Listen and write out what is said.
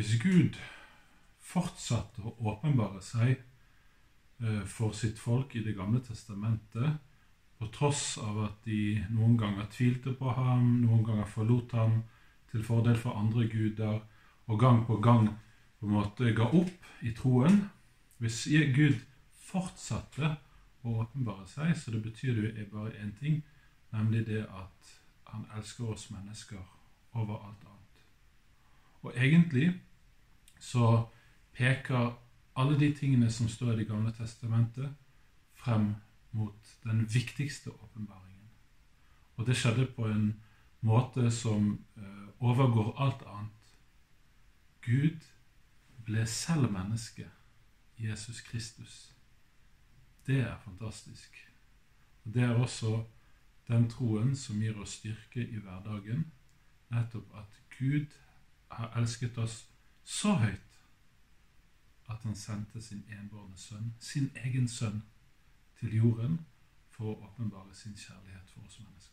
Hvis Gud fortsatte å åpenbare seg eh, for sitt folk i Det gamle testamentet, på tross av at de noen ganger tvilte på ham, noen ganger forlot ham til fordel for andre guder, og gang på gang på en måte ga opp i troen Hvis Gud fortsatte å åpenbare seg, så det betyr det bare én ting, nemlig det at han elsker oss mennesker over alt annet. Og egentlig så peker alle de tingene som står i Det gamle testamentet, frem mot den viktigste åpenbaringen. Og det skjedde på en måte som eh, overgår alt annet. Gud ble selv menneske, Jesus Kristus. Det er fantastisk. Og Det er også den troen som gir oss styrke i hverdagen. Nettopp at Gud har elsket oss så høyt at han sendte sin enbårne sønn, sin egen sønn, til jorden for å åpenbare sin kjærlighet for oss mennesker.